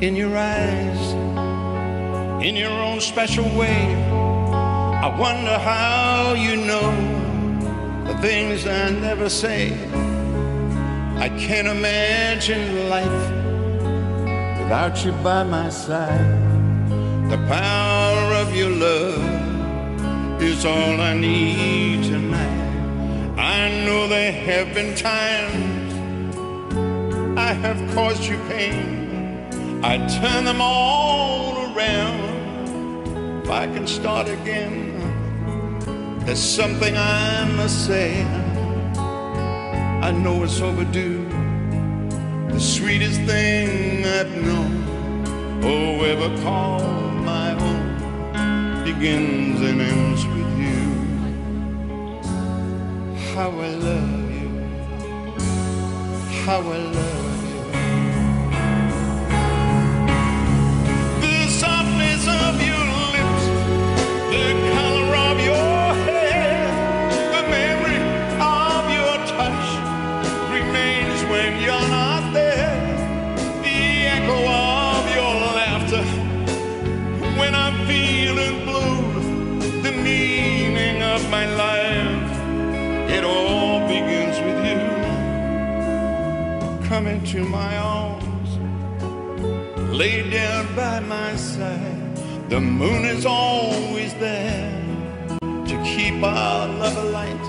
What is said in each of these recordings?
in your eyes, in your own special way. I wonder how you know the things I never say. I can't imagine life without you by my side. The power of your love is all I need tonight. I know there have been times I have caused you pain. I turn them all around. If I can start again, there's something I must say. I know it's overdue. The sweetest thing I've known, oh, ever called my own, begins and ends with you. How I love you, how I love you. Into my arms, lay down by my side. The moon is always there to keep our love alight.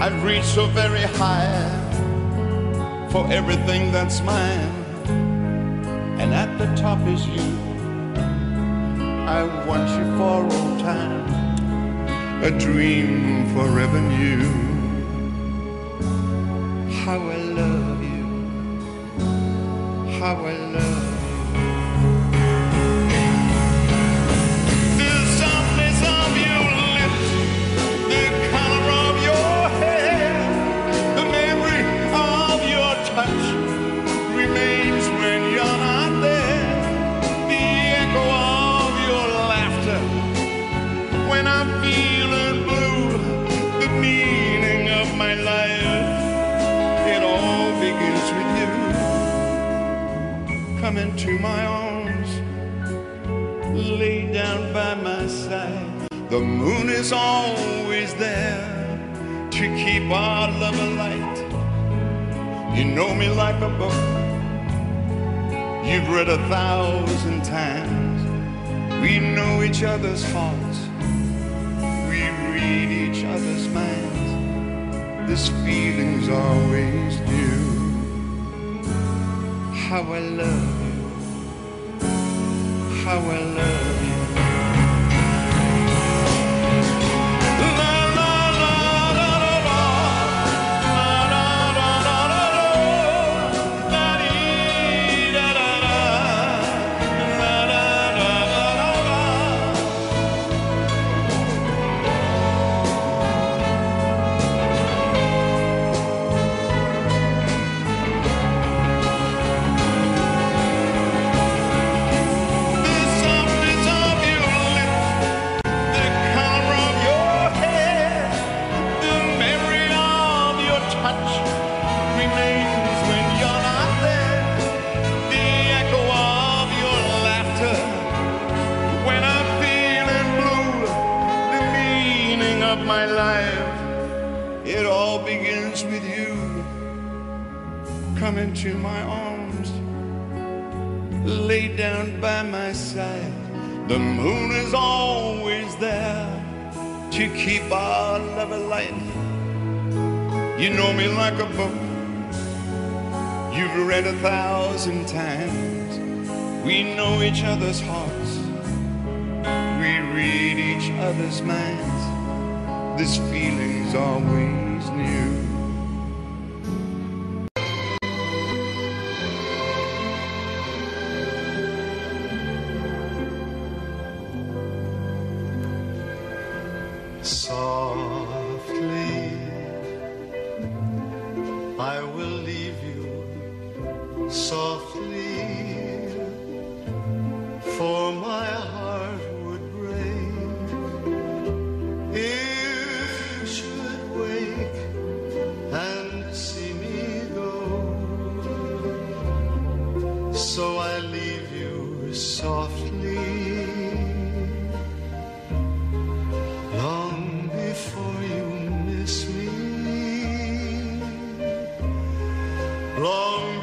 I've reached so very high for everything that's mine, and at the top is you. I want you for all time, a dream forever new. How I your lips, the color of your hair, the memory of your touch remains when you're not there. The echo of your laughter when I'm feeling blue, the meaning of my life, Come into my arms, lay down by my side. The moon is always there to keep our love alight. You know me like a book you've read a thousand times. We know each other's hearts. We read each other's minds. This feeling's always new. How I love you. How I love you. Keep our love alight. You know me like a book you've read a thousand times. We know each other's hearts, we read each other's minds. This feeling's always new. long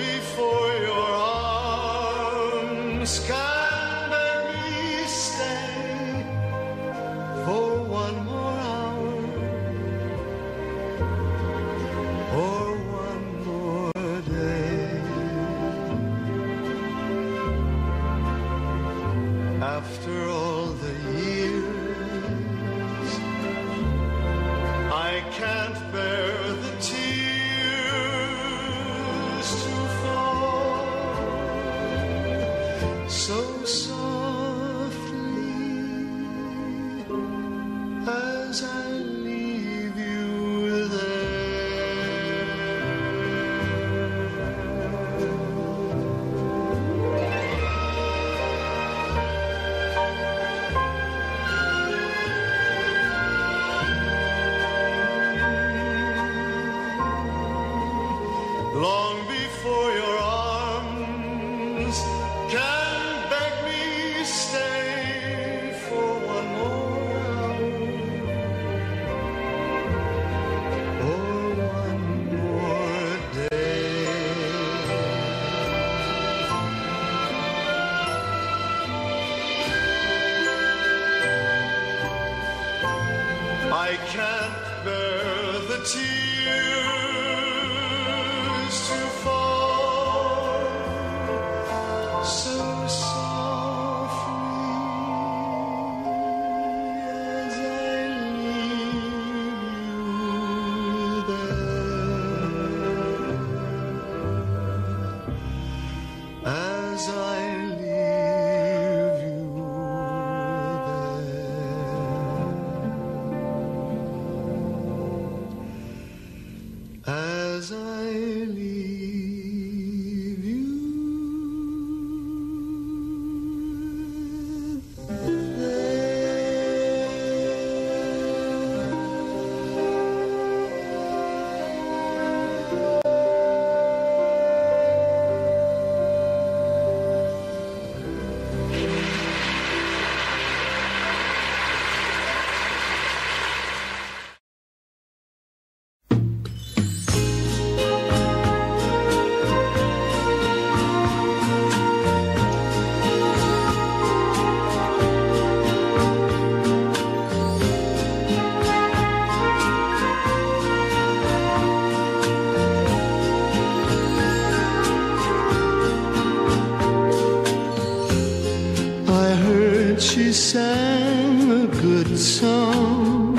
sang a good song.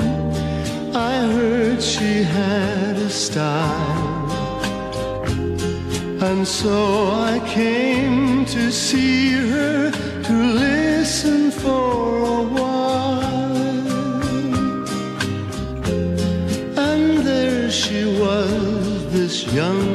I heard she had a style. And so I came to see her to listen for a while. And there she was, this young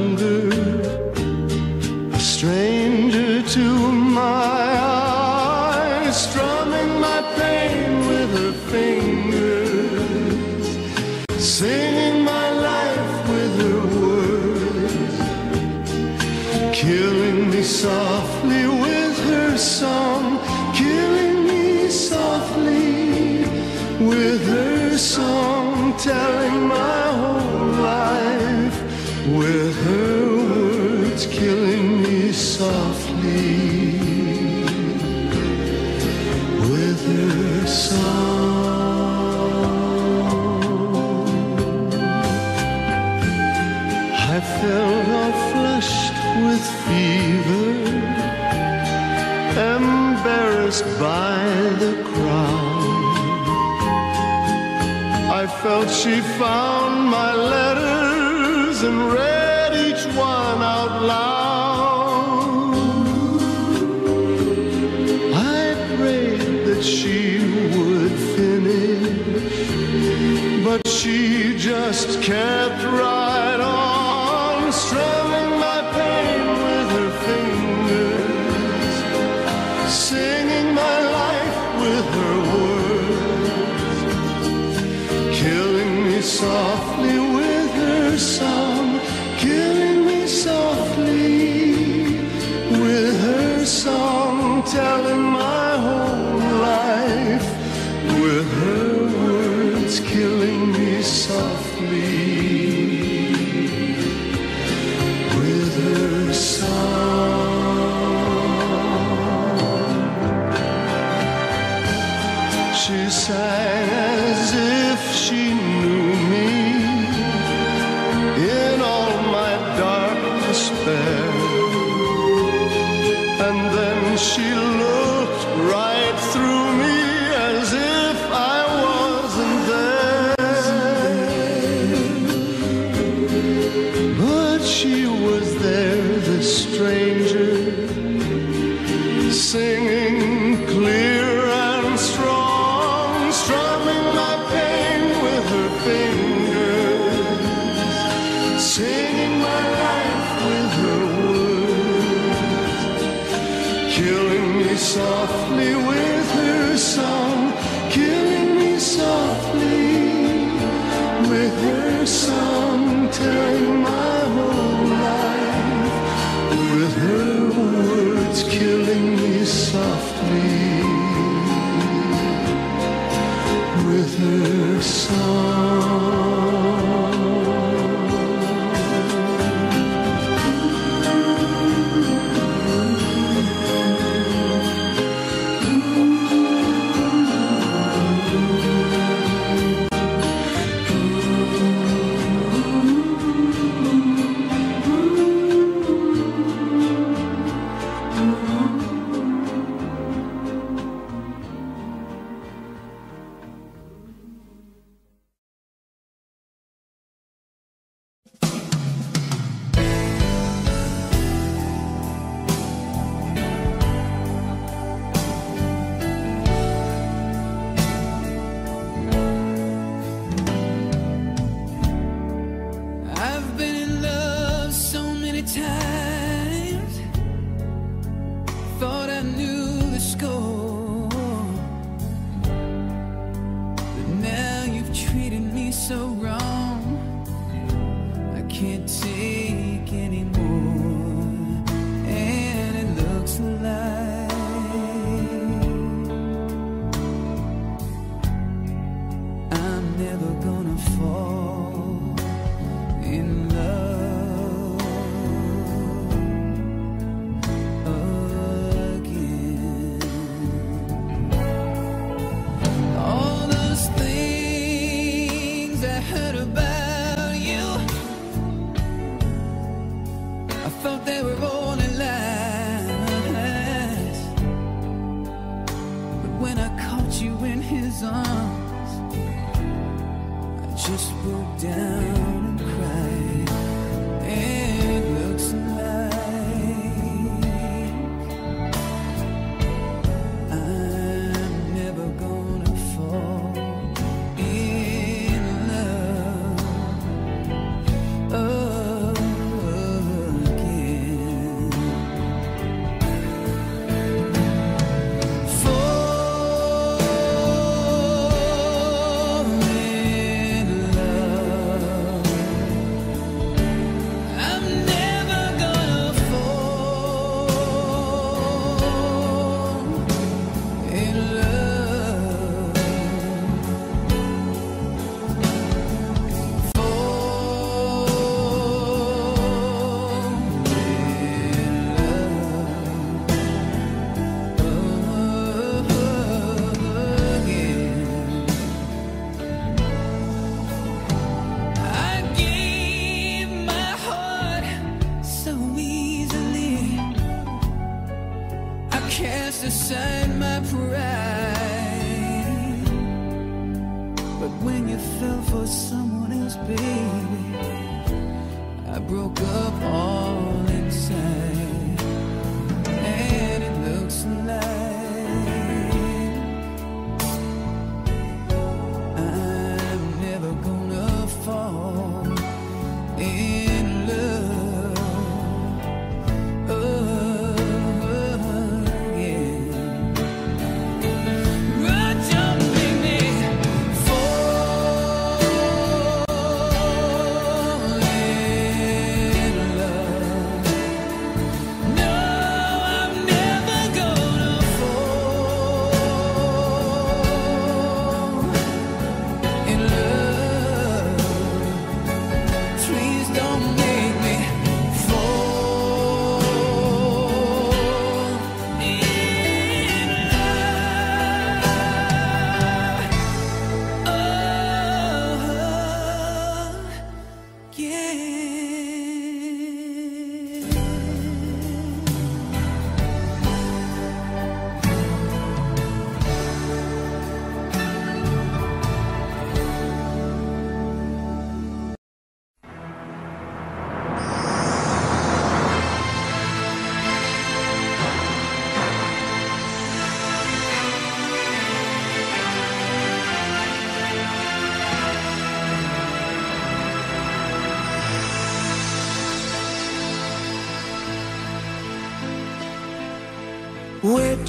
fun. singing.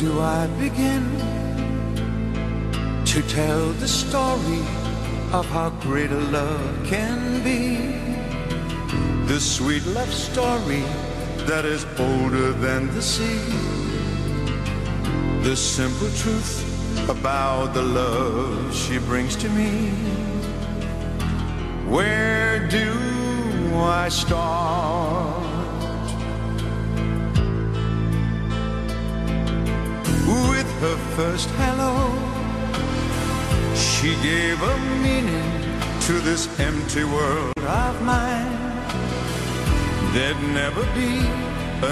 do I begin to tell the story of how great a love can be? The sweet love story that is bolder than the sea. The simple truth about the love she brings to me. Where do I start? her first hello. She gave a meaning to this empty world of mine. There'd never be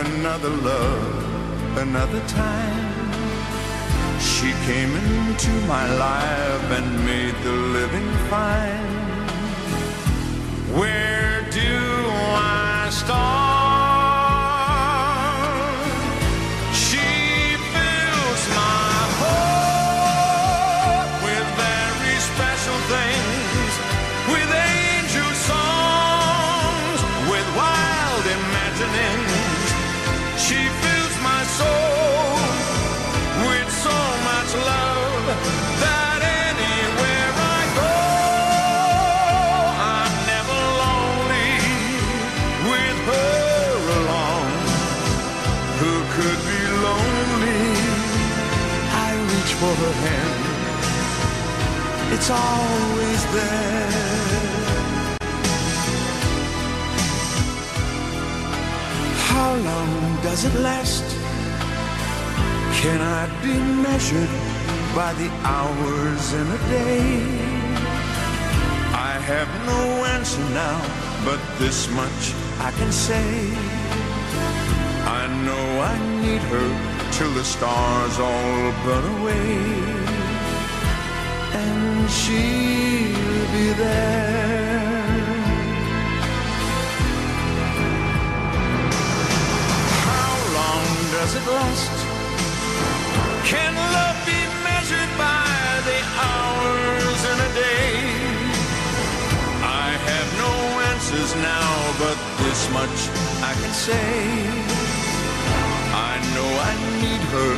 another love, another time. She came into my life and made the living fine. Where do I start? always there. How long does it last? Can I be measured by the hours in a day? I have no answer now, but this much I can say. I know I need her till the stars all burn away. She'll be there. How long does it last? Can love be measured by the hours in a day? I have no answers now, but this much I can say. I know I need her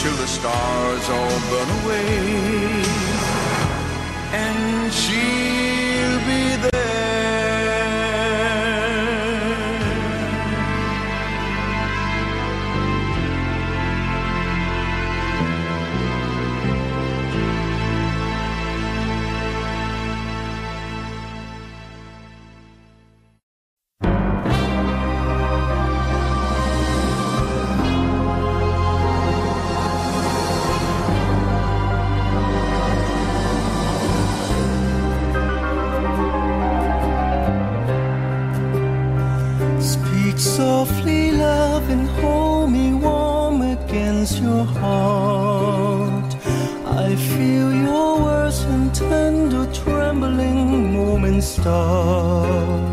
till the stars all burn away. And she'll be there. Moments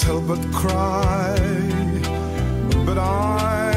can't help but cry, but I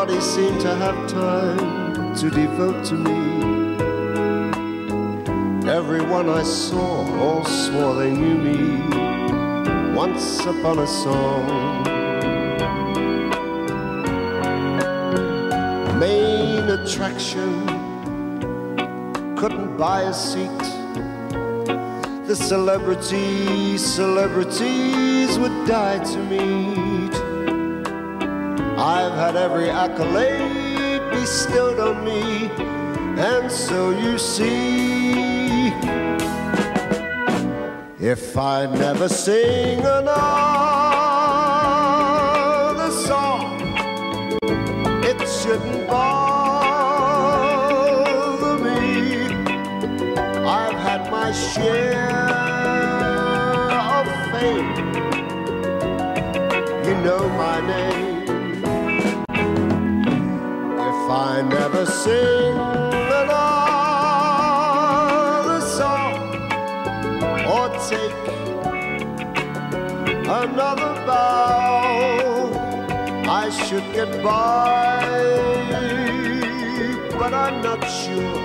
Everybody seemed to have time to devote to me. Everyone I saw all swore they knew me. Once upon a song, main attraction couldn't buy a seat. The celebrities, celebrities would die to meet. I've had every accolade bestowed on me, and so you see, if I never sing another song, it shouldn't bother me. I've had my share of fame. You know my name. Sing another song or take another bow, I should get by, but I'm not sure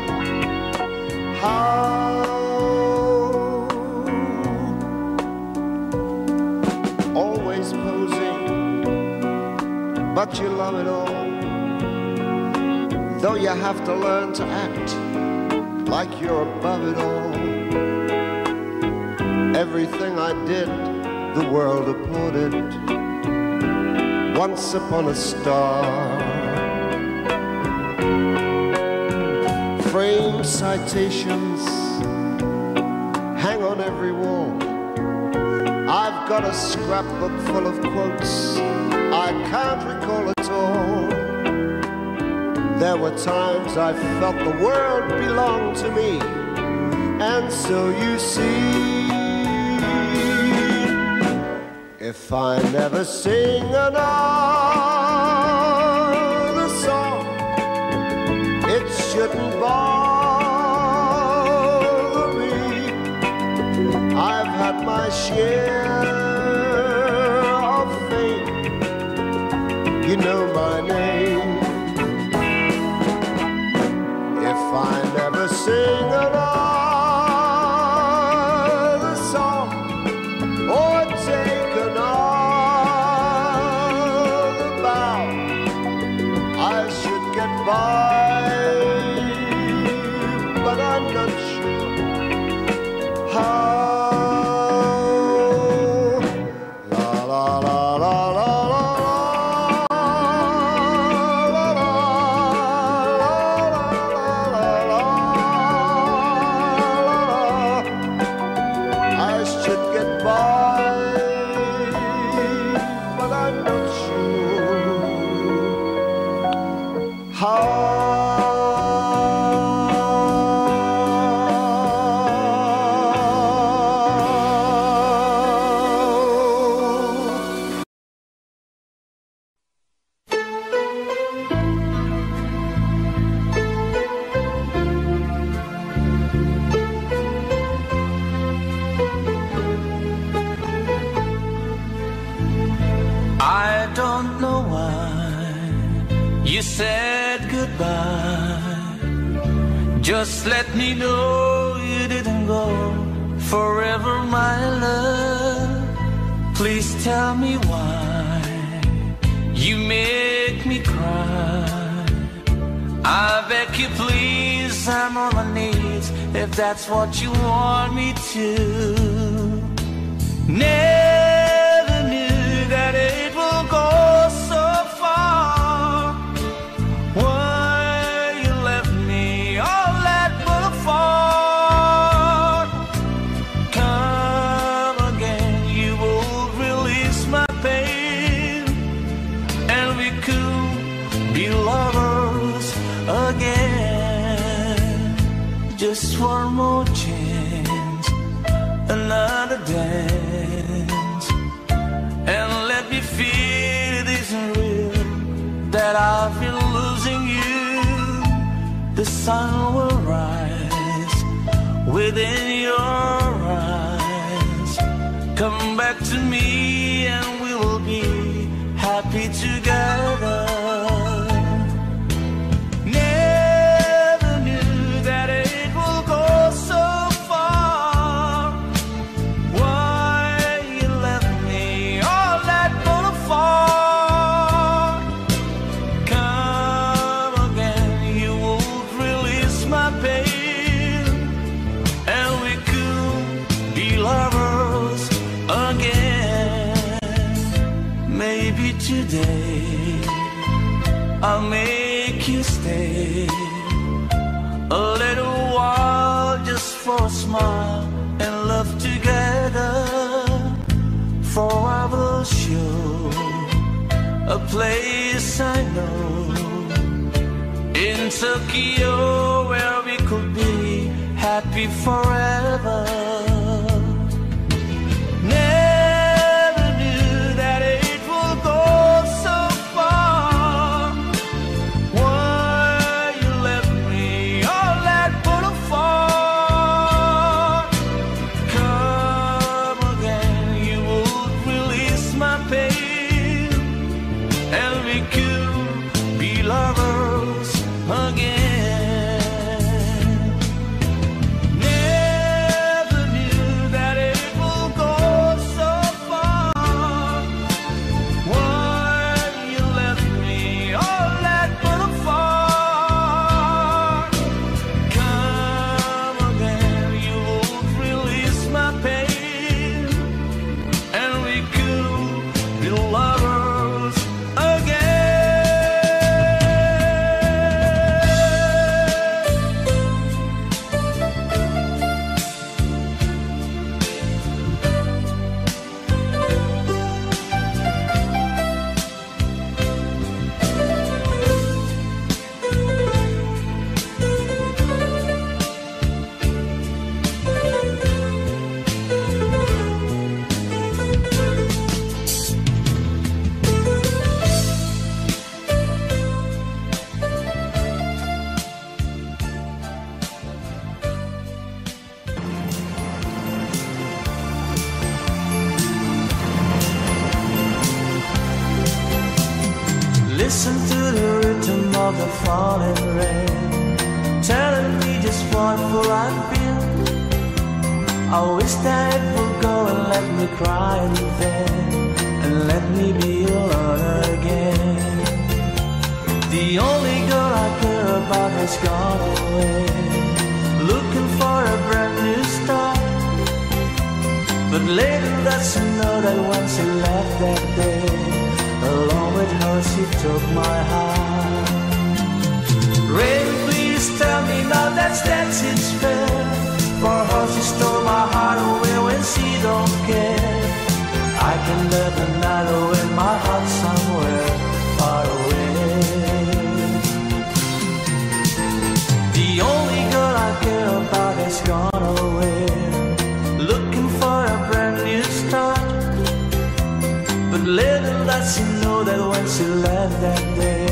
how. Always posing, but you love it all. Though you have to learn to act like you're above it all. Everything I did, the world applauded. Once upon a star. frame citations hang on every wall. I've got a scrapbook full of quotes I can't recall at all. There were times I felt the world belonged to me, and so you see, if I never sing another song it shouldn't bother me. I've had my share that's what you want me to. Never more chance, another dance, and let me feel it isn't real that I feel losing you. The sun will rise within your eyes. Come back to me and we will be happy together. Place I know in Tokyo where we could be happy forever. Listen to the rhythm of the falling rain, telling me just what for I feel. I wish that it would go and let me cry in vain, and let me be alone again. The only girl I care about has gone away, looking for a brand new start. But later that's know that she left that day, along with her she took my heart. Rain, please tell me now that's that's it's fair. For her she stole my heart away when she don't care. I can the night away, my heart somewhere she left that day,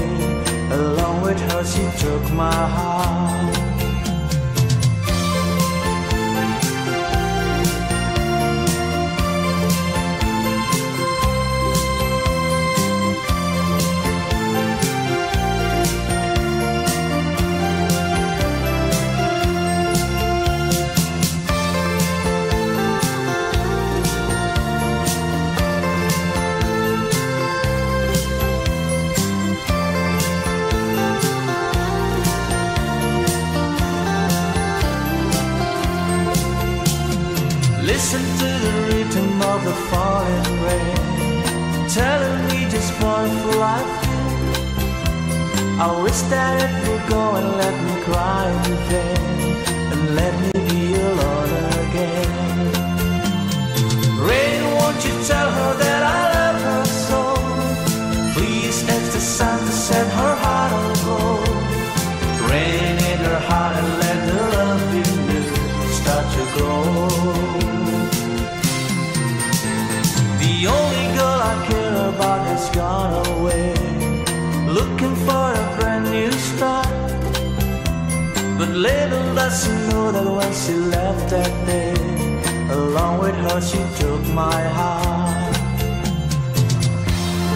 along with her she took my heart. The falling rain, telling me just what for I. I wish that it would go and let me cry in vain, and let me for a brand new start. But little does she know that when she left that day, along with her she took my heart.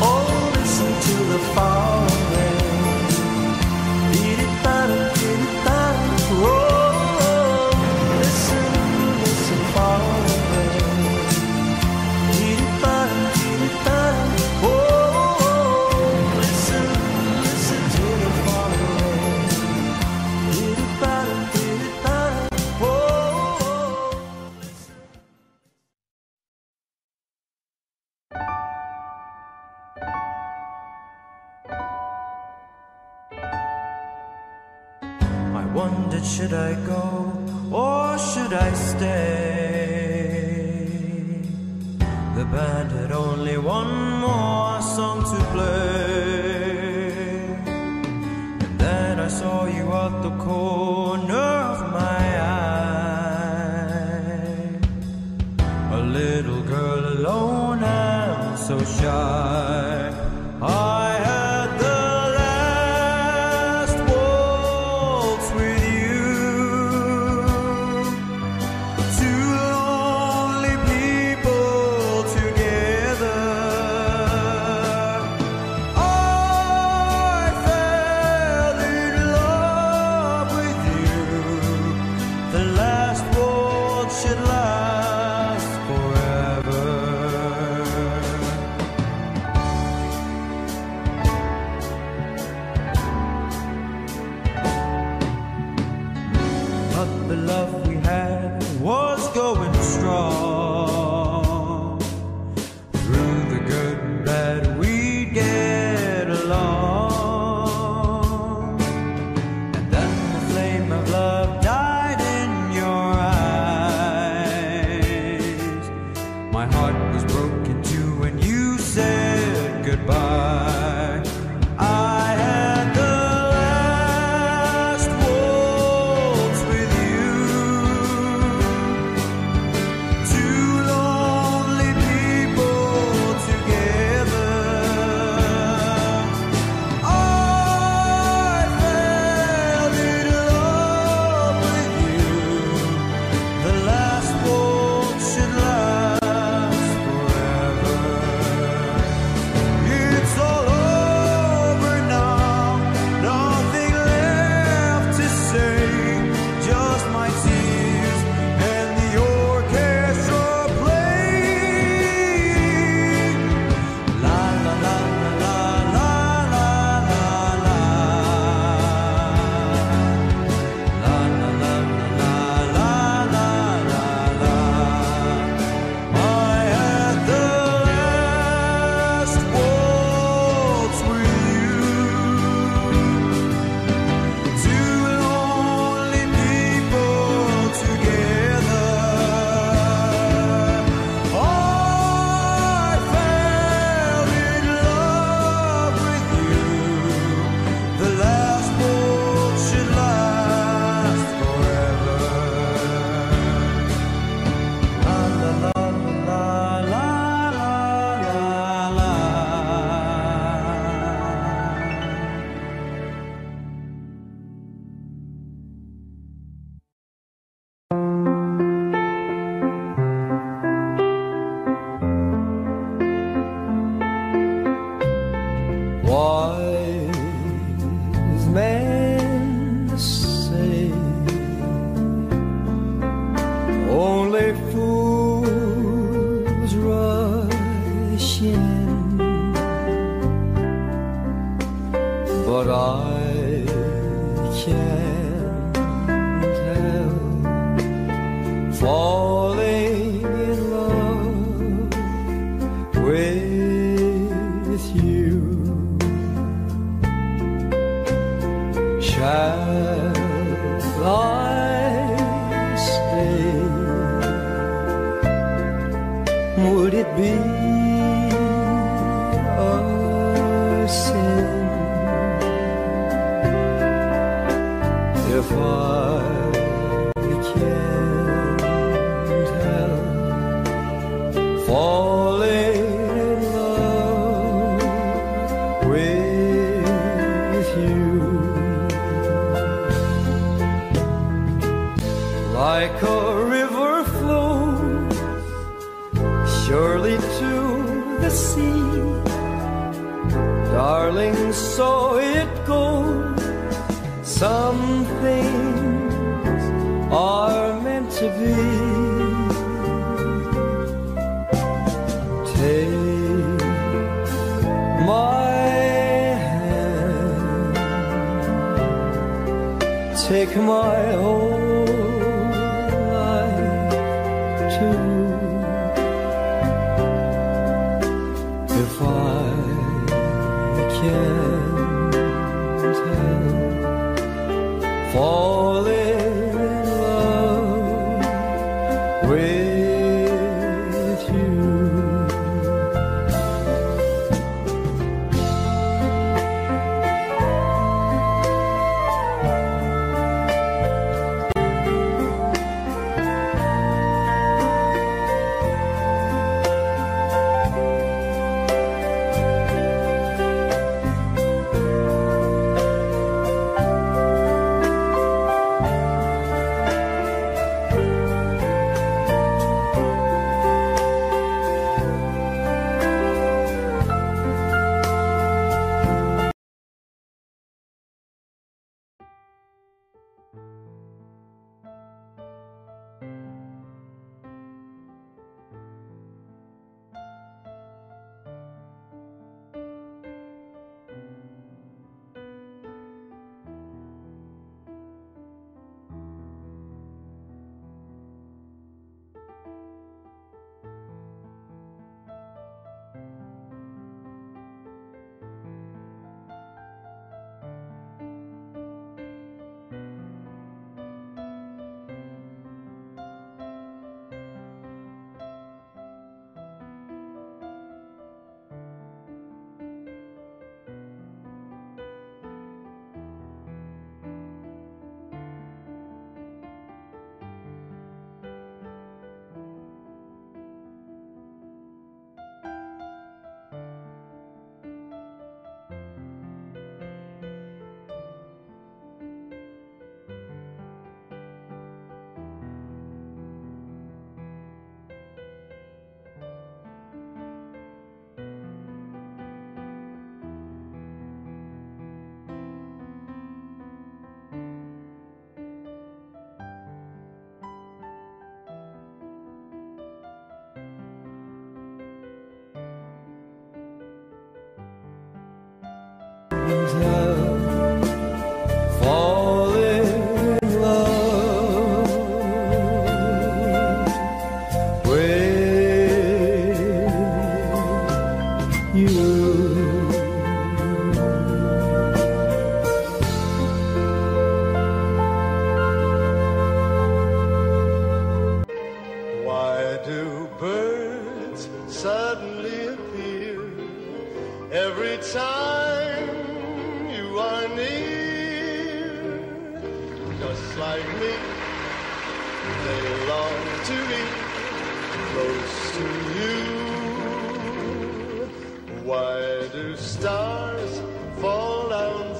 Oh, listen to the fall.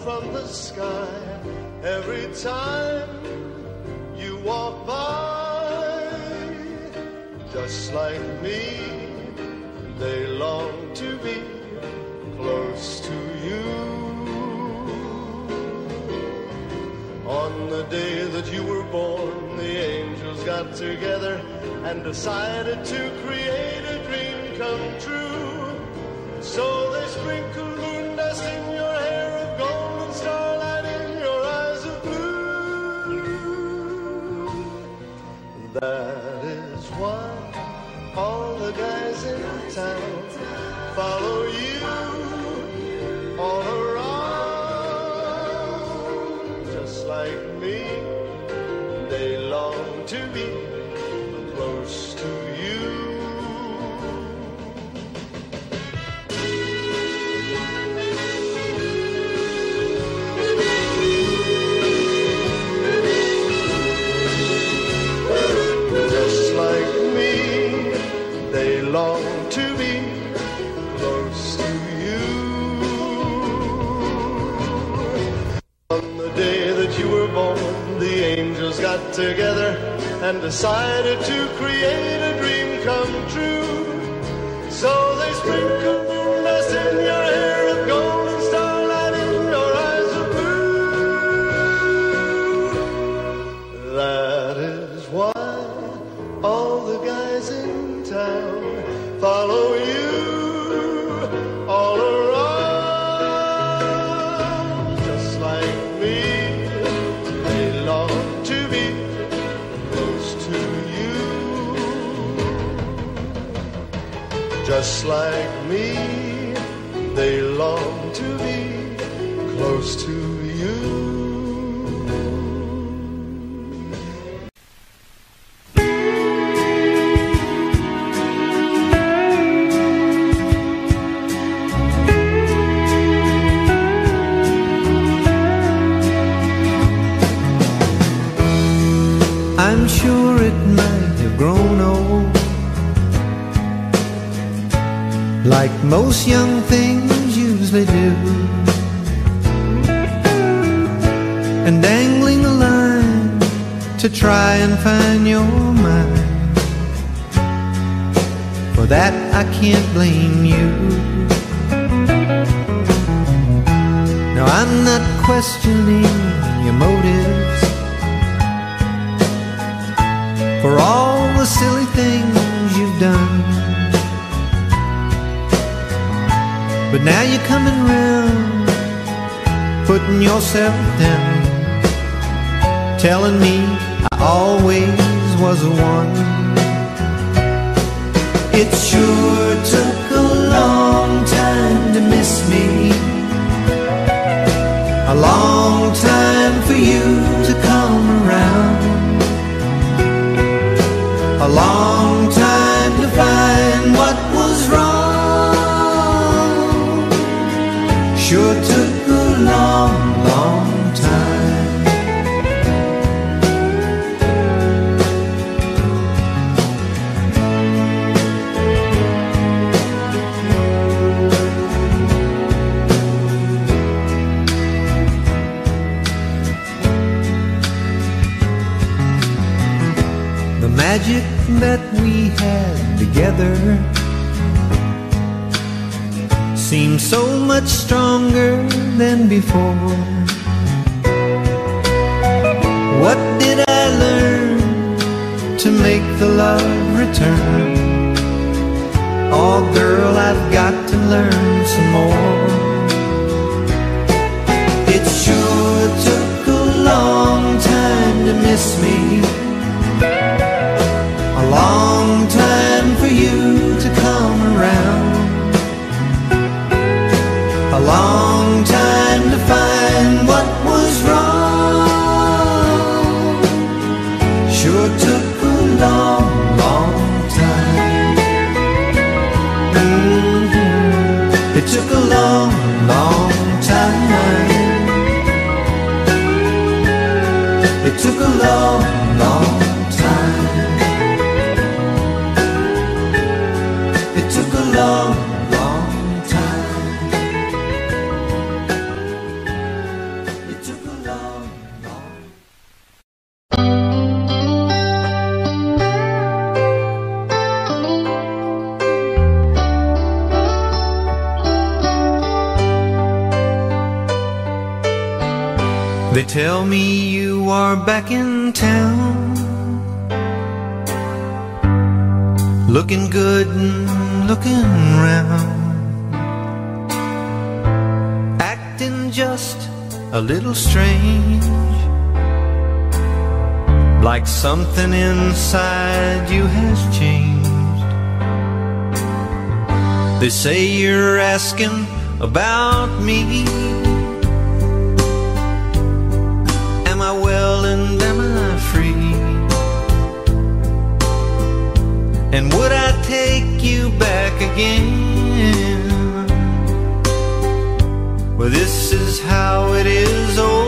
From the sky every time you walk by? Just like me, they long to be close to you. On the day that you were born, the angels got together and decided to create a dream come true. So they sprinkled moon dust in your That is why all the guys in town. Follow you got together and decided to create a dream come true. So they sprinkled moon dust in your hair just like me, they long most young things usually do. And dangling a line to try and find your mind. For that I can't blame you. Now I'm not questioning now you're coming round, putting yourself down, telling me I always was the one. It sure took a long time to miss me, a long time for you to come around a long together seems so much stronger than before. What did I learn to make the love return? Oh, girl, I've got to learn some more. It sure took a long time to miss me. For you to come around. A long time to find what was wrong. Sure took a long, long time. Mhm. It took a long, long time. It took a long back in town. Looking good and looking round. Acting just a little strange. Like something inside you has changed. They say you're asking about me Well and am I free? And would I take you back again? Well, this is how it is, old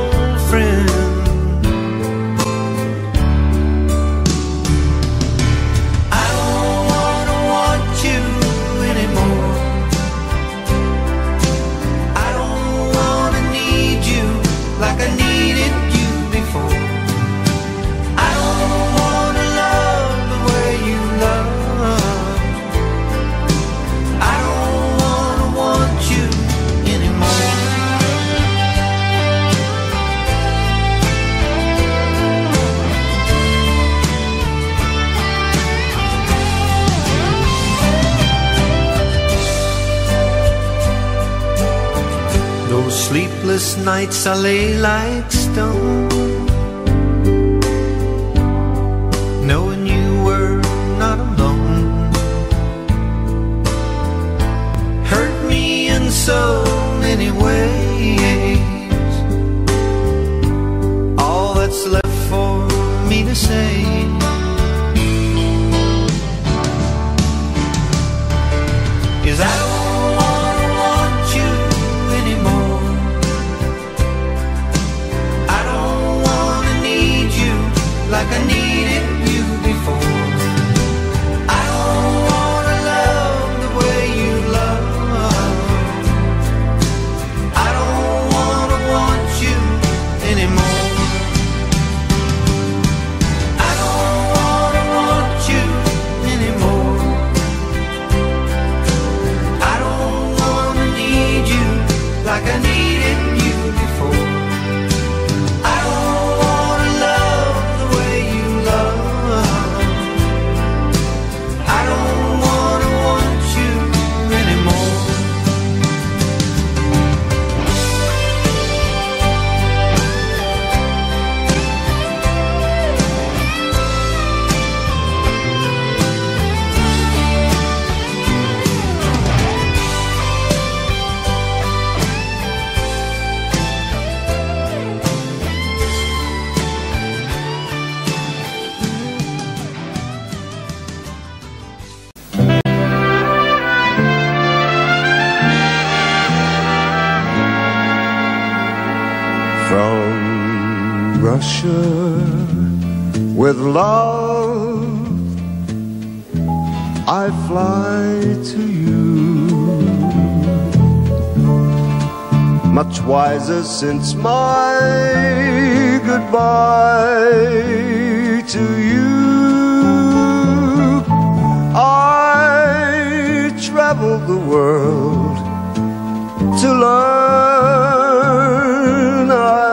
sleepless nights I lay like stone. Knowing you were not alone. Hurt me in so many ways. All that's left for me to say. Russia with love, I fly to you. Much wiser since my goodbye to you. I traveled the world to learn I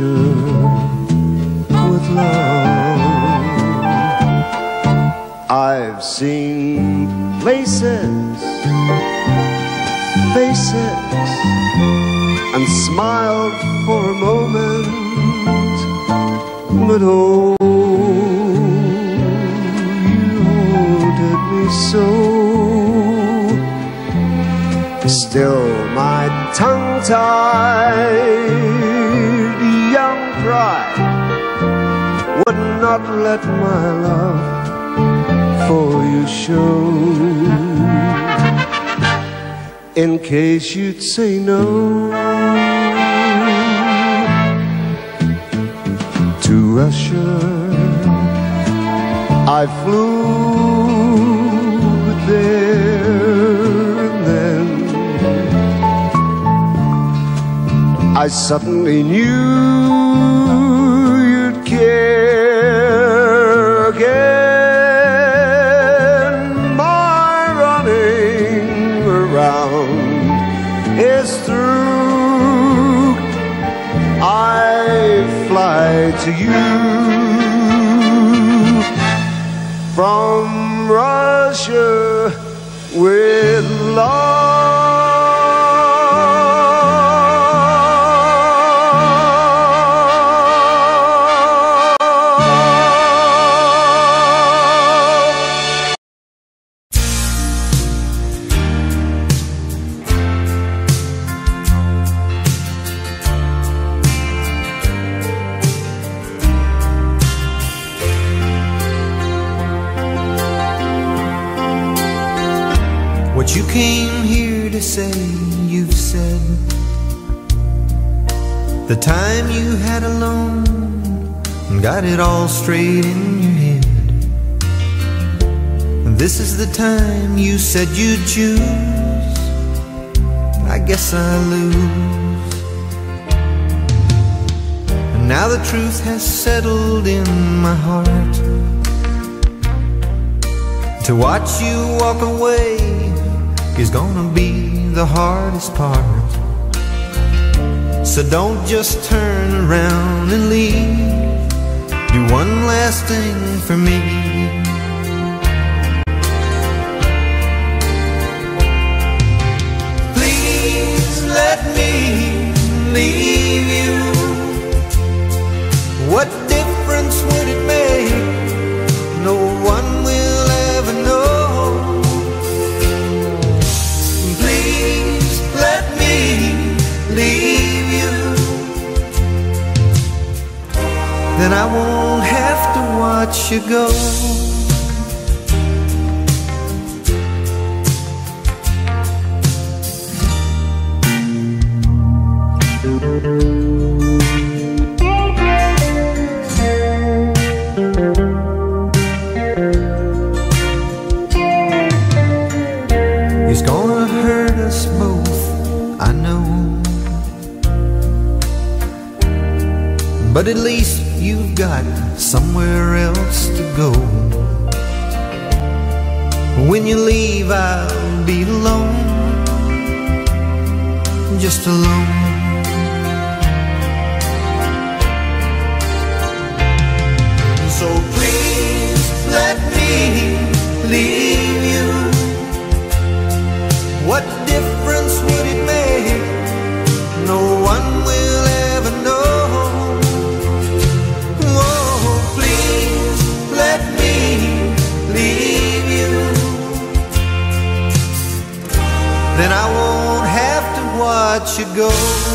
With love. I've seen places, faces, and smiled for a moment, but oh, you haunted me so. Still, my tongue tied not let my love for you show. In case you'd say no to Russia, I flew there and then I suddenly knew got it all straight in your head. This is the time you said you'd choose. I guess I lose. And now the truth has settled in my heart. To watch you walk away is gonna be the hardest part. So don't just turn around and leave. Do one last thing for me. Please let me leave you. What then I won't have to watch you go. Somewhere else to go. When you leave, I'll be alone, just alone. So please let me leave you go.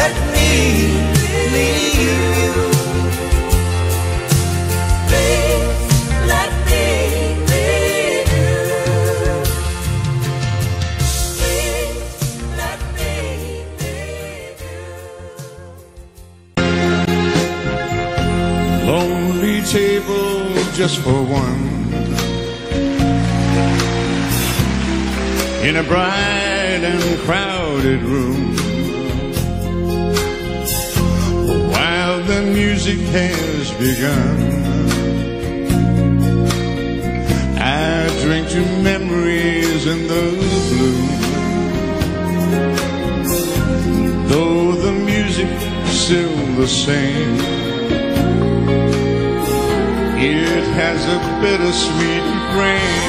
Let me leave you. Please let me leave you. Please let me leave you. Lonely table just for one. In a bright and crowded room. The music has begun. I drink to memories in the blue. Though the music still the same. It has a bittersweet refrain.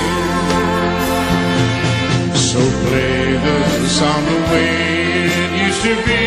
So play the song the way it used to be.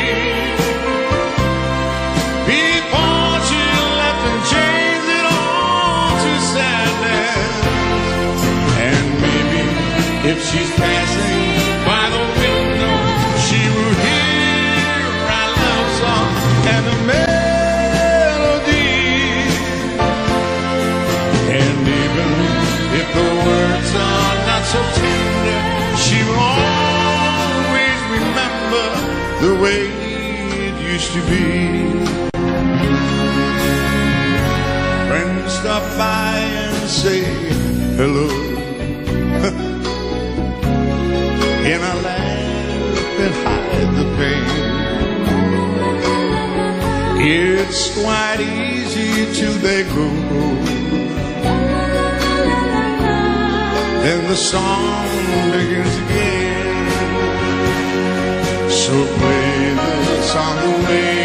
She will always remember the way it used to be. Friends stop by and say hello. and I laugh and hide the pain. It's quite easy till they go. Then the song begins again. So play the song the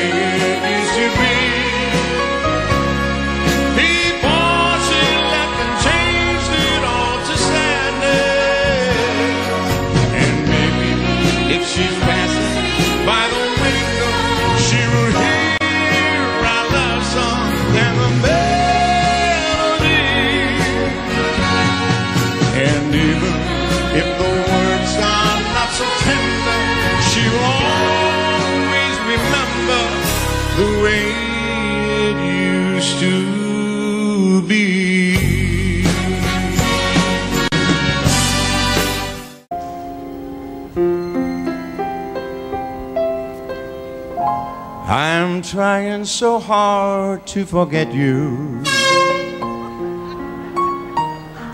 I'm trying so hard to forget you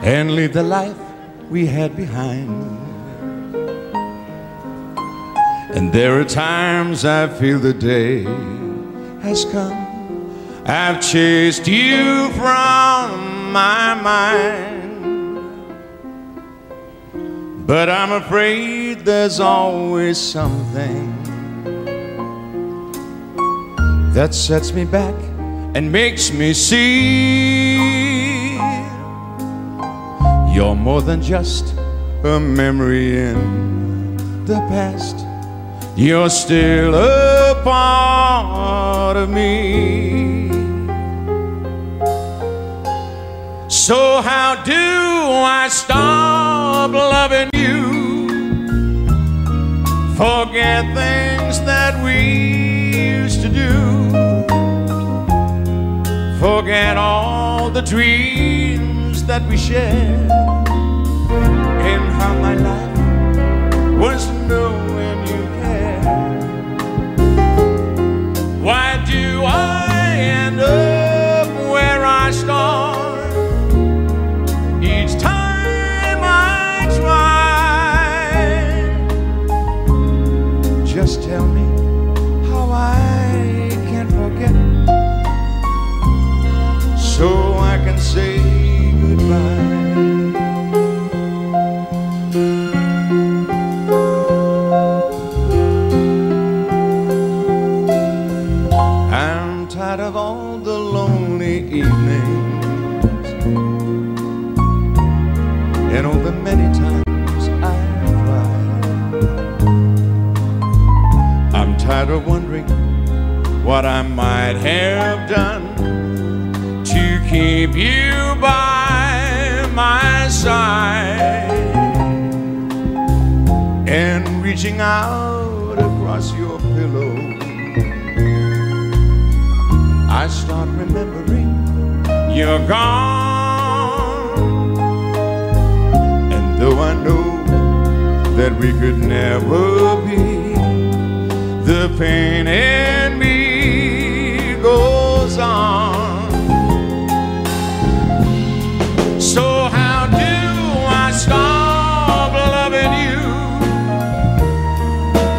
and leave the life we had behind. And there are times I feel the day has come. I've chased you from my mind. But I'm afraid there's always something that sets me back and makes me see you're more than just a memory in the past. You're still a part of me. So, how do I stop loving you? Forget things that we do. Forget all the dreams that we shared. And how my life was knowing tired of wondering what I might have done to keep you by my side and reaching out across your pillow. I start remembering you're gone. And though I know that we could never be, the pain in me goes on. So, how do I stop loving you?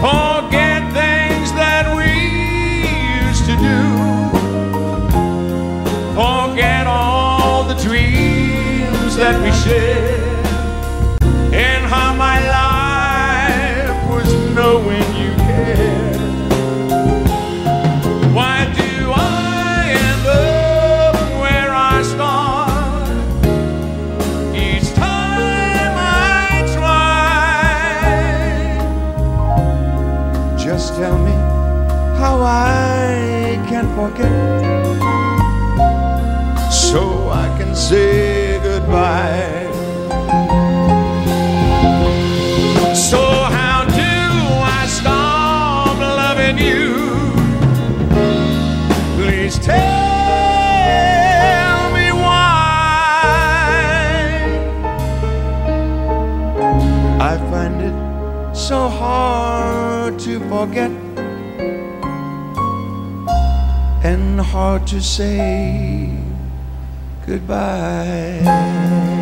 Forget things that we used to do. Forget all the dreams that we shared goodbye. So, how do I stop loving you? Please tell me why. I find it so hard to forget and hard to say goodbye.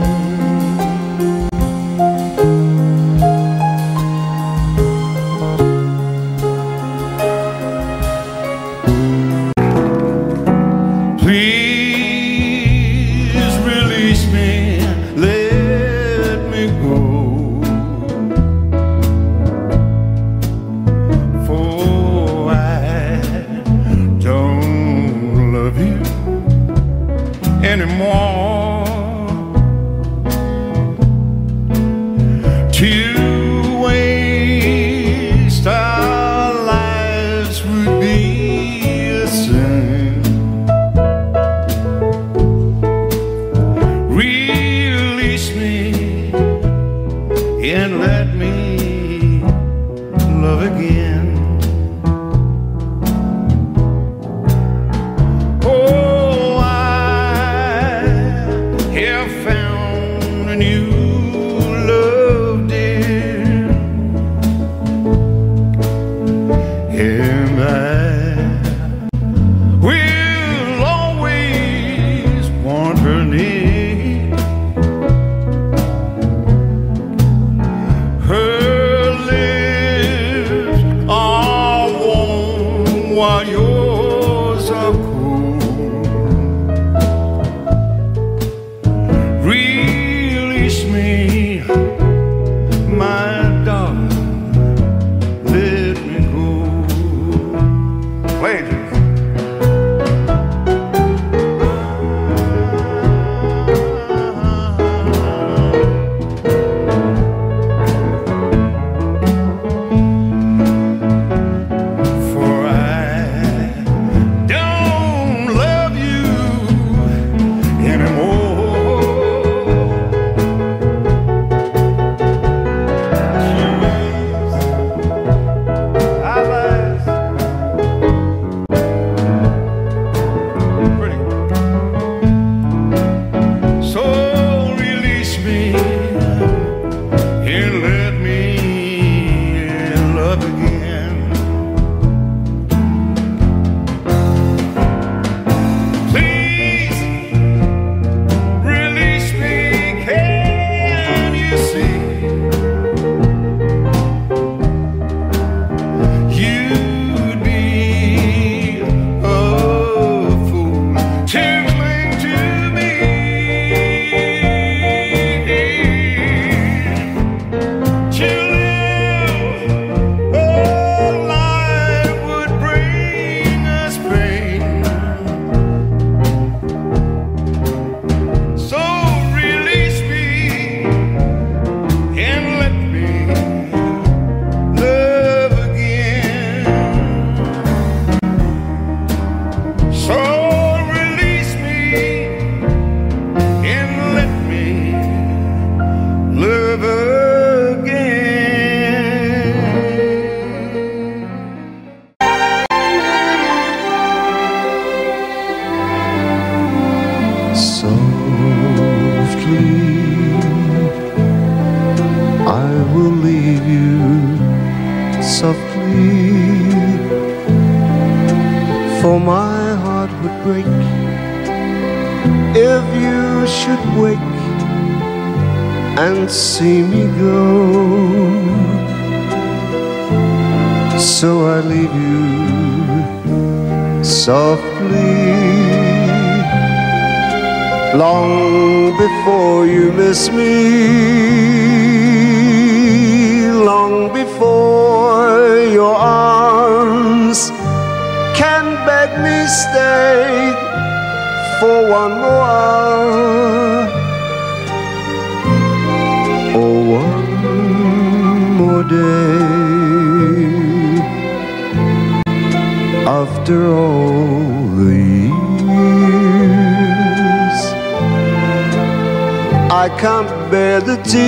I can't bear the tears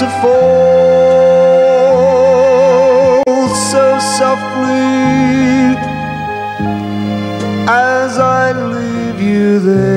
to fall so softly as I leave you there.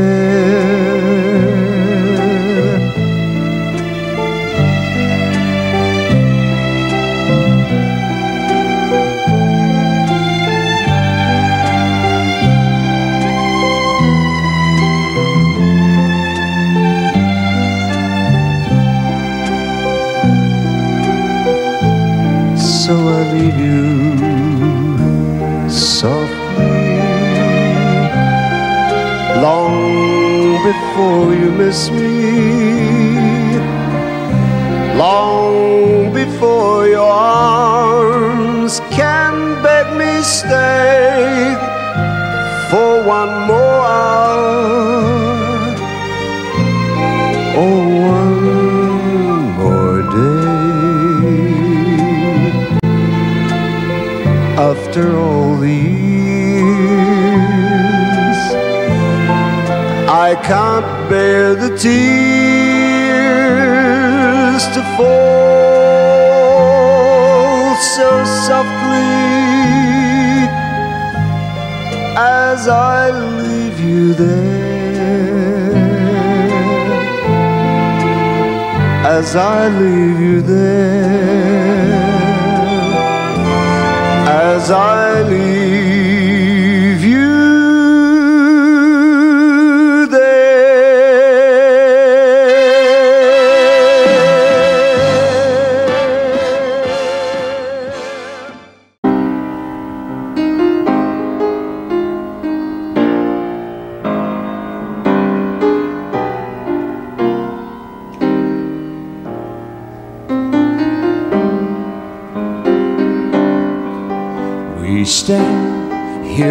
Before you miss me, long before your arms can beg me stay for one more hour. Oh, one more day. After all can't bear the tears to fall so softly as I leave you there. As I leave you there as I leave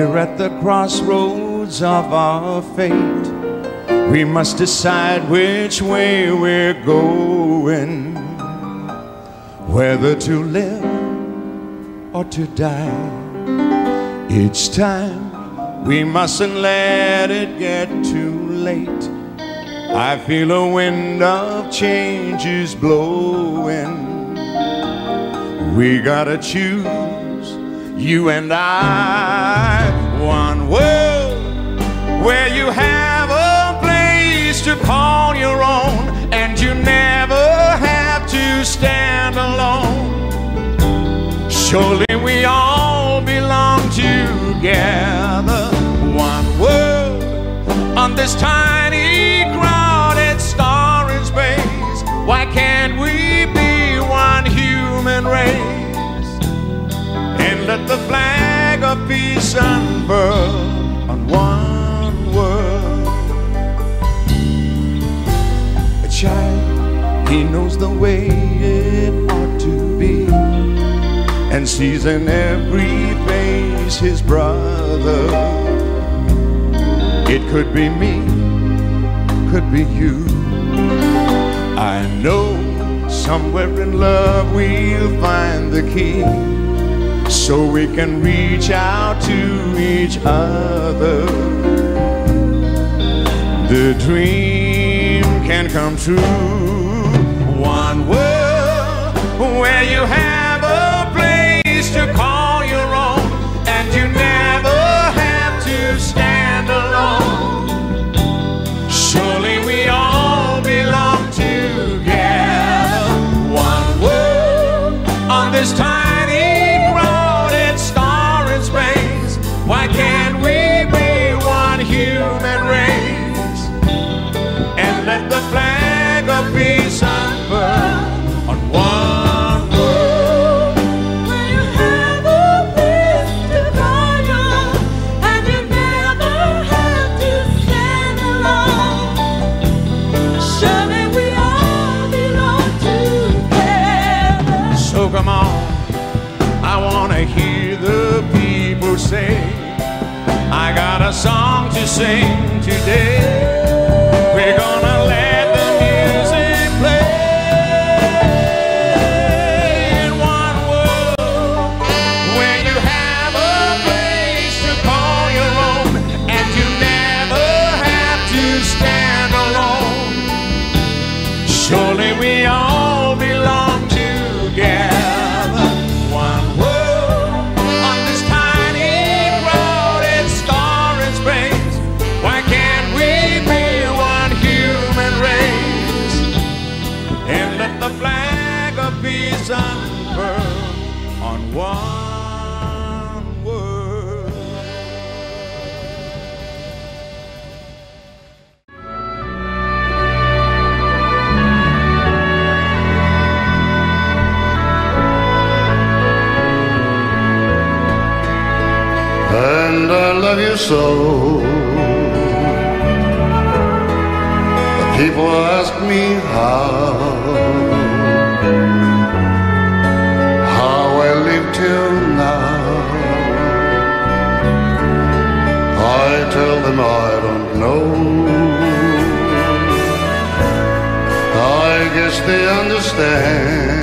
here at the crossroads of our fate. We must decide which way we're going, whether to live or to die. Each time we mustn't let it get too late. I feel a wind of change is blowing. We gotta choose, you and I. World where you have a place to call your own, and you never have to stand alone. Surely we all belong together. One world on this tiny, crowded star in space. Why can't we be one human race? And let the flag of peace unfurl on one world. A child, he knows the way it ought to be and sees in every face his brother. It could be me, could be you. I know somewhere in love we'll find the key so we can reach out to each other. The dream can come true. One world where you have a song to sing today. We're gonna love you so. People ask me how, how I live till now. I tell them I don't know. I guess they understand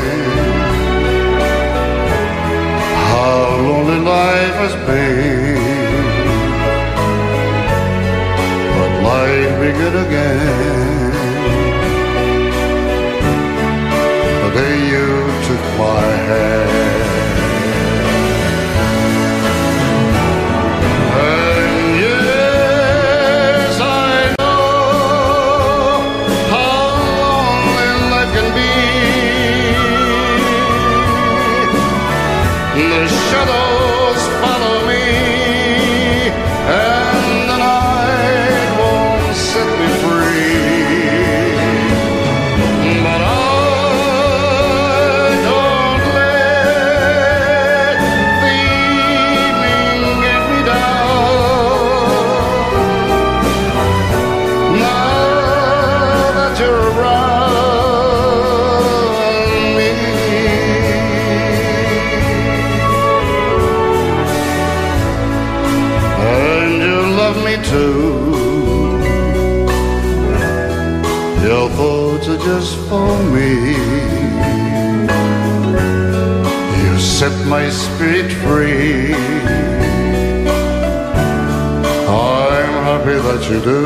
how lonely life has been. it again. just for me. You set my spirit free. I'm happy that you do.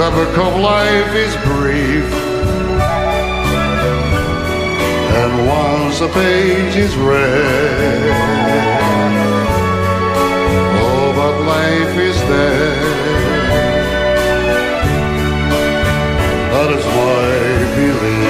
The book of life is brief. And once a page is read, all oh, but life is there. that is why I believe.